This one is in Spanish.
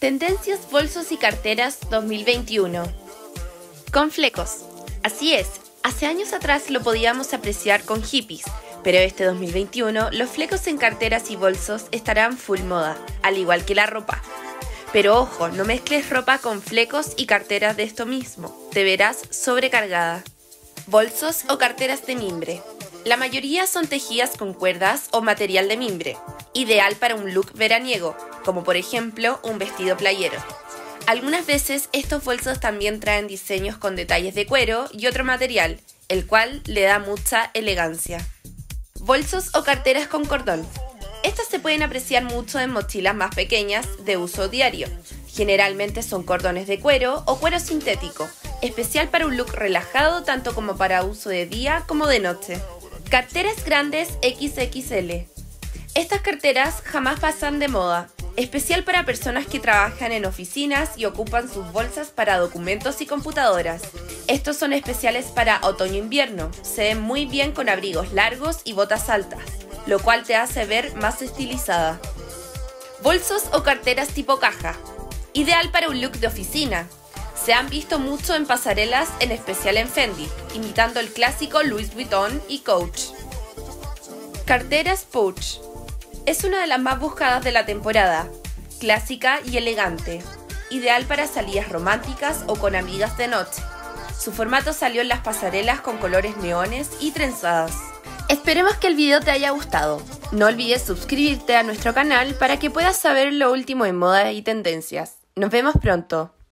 Tendencias bolsos y carteras 2021. Con flecos. Así es, hace años atrás lo podíamos apreciar con hippies, pero este 2021 los flecos en carteras y bolsos estarán full moda, al igual que la ropa. Pero ojo, no mezcles ropa con flecos y carteras de esto mismo, te verás sobrecargada. Bolsos o carteras de mimbre. La mayoría son tejidas con cuerdas o material de mimbre, ideal para un look veraniego, como por ejemplo un vestido playero. Algunas veces estos bolsos también traen diseños con detalles de cuero y otro material, el cual le da mucha elegancia. Bolsos o carteras con cordón. Estas se pueden apreciar mucho en mochilas más pequeñas de uso diario. Generalmente son cordones de cuero o cuero sintético, especial para un look relajado tanto como para uso de día como de noche. Carteras grandes XXL. Estas carteras jamás pasan de moda, especial para personas que trabajan en oficinas y ocupan sus bolsas para documentos y computadoras. Estos son especiales para otoño-invierno, se ven muy bien con abrigos largos y botas altas, lo cual te hace ver más estilizada. Bolsos o carteras tipo caja, ideal para un look de oficina. Se han visto mucho en pasarelas, en especial en Fendi, imitando el clásico Louis Vuitton y Coach. Carteras Pouch es una de las más buscadas de la temporada, clásica y elegante, ideal para salidas románticas o con amigas de noche. Su formato salió en las pasarelas con colores neones y trenzadas. Esperemos que el video te haya gustado. No olvides suscribirte a nuestro canal para que puedas saber lo último en moda y tendencias. Nos vemos pronto.